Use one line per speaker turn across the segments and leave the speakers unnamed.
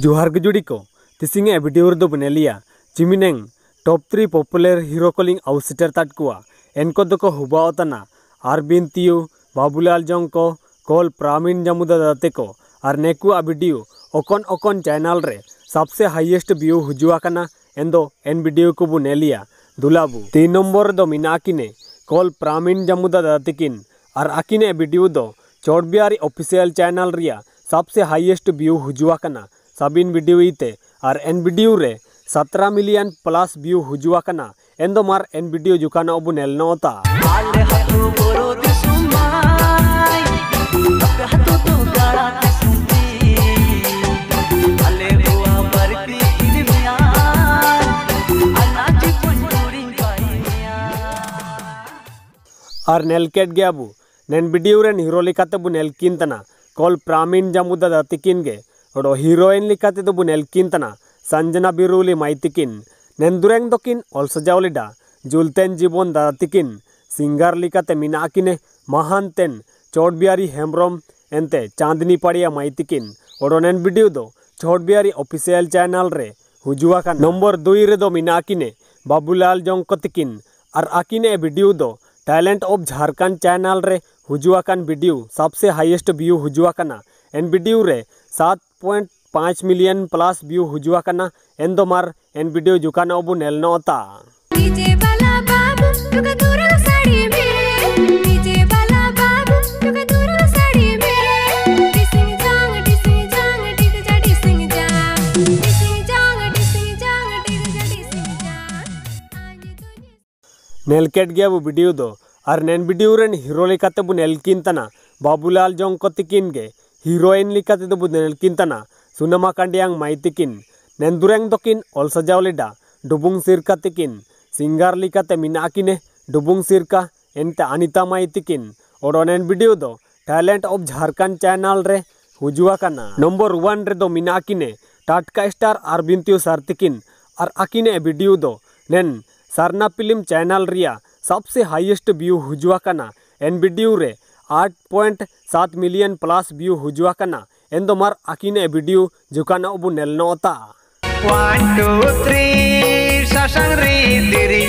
जोहार के जुड़ी को तिसिंगे वीडियो रे दो बनेलिया चिमिनेंग टॉप थ्री पॉपुलर हीरो कलिंग आउटसिटर तट कुआ एनको दो को हुबावतना अरविंद तियु बाबूलाल जंग को कॉल प्रामीण जमुदा दाते को और नेकुआ वीडियो ओकन ओकन चैनल रे सबसे हाईएस्ट व्यू हुजुआ कना एंदो एन वीडियो को बु नेलिया दुलाबु तीन नंबर दो मिनाकिने कॉल प्रामीण जमुदा दातिकिन और आकिने वीडियो दो चौड़बियारी ऑफिशियल चैनल रिया सबसे हाईएस्ट व्यू हुजुआ कना साबिन वीडियो और एन वीडियो रे मिलियन प्लस व्यू हुजुआ कना एन दो मार एन वीडियो जुकाना अबु नेल नोता और नेलकेट गया बु नेन वीडियो बु तना कॉल प्रामीण जामुदा दतिकिन गे हिरोन बन एल्किन संजना बिरुली माइतिकिन नेंदुरंग ऑल ओलस जाओलीडा जुलतेन जीवन दादा तकिन सिंगार मेकिने महानतेन चौटबिहारी हेम्रम एनते चांदनी पाड़िया माइतिकिन ओडोनेन वीडियो दो चौटबिहारी ऑफिशियल चैनल रे हजूक नम्बर दुई रेद मेकिने बाबूलाल जंग तकिन और आकिने वीडियो दो टैलेंट ऑफ़ झारखंड चैनल रे हजूक वीडियो सबसे हाइएस्ट व्यू हजूक एन वीडियो रे सात पॉइंट पाँच मिलियन प्लस व्यू हुजुआ करना। एन दो मार एन वीडियो जुकाना अबु नेल नोता डीजे वाला बाबू तुका दूर साड़ी में डीजे वाला बाबू तुका दूर साड़ी में डिसिंग जांग डिसिंग जांग डिग जा डिसिंग जांग डिसिंग जांग डिसिंग जांग डिग जा डिसिंग जांग नेलकेट गया वो वीडियो दो। और नेन वीडियो रेन हीरो लेकाते बु नेलकिन तना। बाबूलाल जोंग को तिकिन गे। हीरोइन लिखते तो बुदनेल किंतना सुनमा कांडियांग माइतिकिन नेंदुरेंग दोकिन ऑल सजावलेडा डुबुंग सिरका तिकिन सिंगार लिखते मिनाकिने डुबुंग सिरका एनते अनिता माइतिकिन और ओनेन वीडियो दो टैलेंट ऑफ़ झारखंड चैनल रे हुजुआ काना नंबर वन रे दो मिनाकिने टाटका स्टार अरबिंतियो सार्तिकिन और अकिने वीडियो दो नेन सरना फ़िल्म चैनल रिया सबसे हाईएस्ट व्यू हुजुआ काना एन वीडियो रे आठ पॉइंट सात मिलियन प्लस व्यू हुजुआ एन दो मार आकिने वीडियो जुकाना उबु नेलनो ओता वन टू थ्री ससंग री दिरी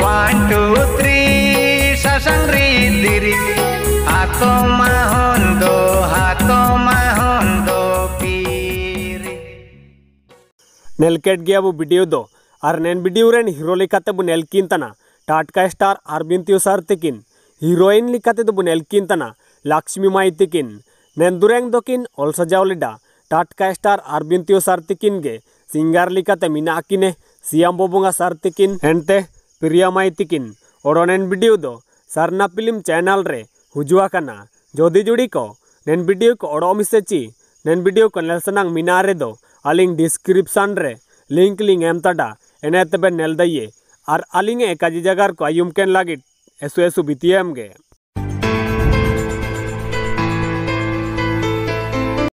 वन टू थ्री ससंग री दिरी हाथो माहन दो हाथो माहन दो पीरी नेलकेट गया वो वीडियो दो। और नेन वीडियो रेन हीरो लेकाते बु नेलकिन तना। टाटका स्टार अरविंद सर तेकिन हीरोइन लिखाते तो बुनेल किंतना लक्ष्मी माई तिकिन नेंदुरेंग दोकिन ऑल सजावलिडा टाटका स्टार अरबिंतियो सर तिकिन सिंगार लिखाते मिनाकिने सियाम बोबुंगा सर तिकिन हेंते प्रिया माई तिकिन ओरोनेन वीडियो दो सरना फ़िल्म चैनल रे हुजुआ कना जोदी जुड़ी को नेन वीडियो को ओडो मिसेची नेन वीडियो को नेलसनांग मिनारे दो अलिंग डिस्क्रिप्शन रे लिंक लिंक एम तडा एने नेल दइए और अलिंग एकाजी जगार को आयुम केन लागिट Eso es su BTM.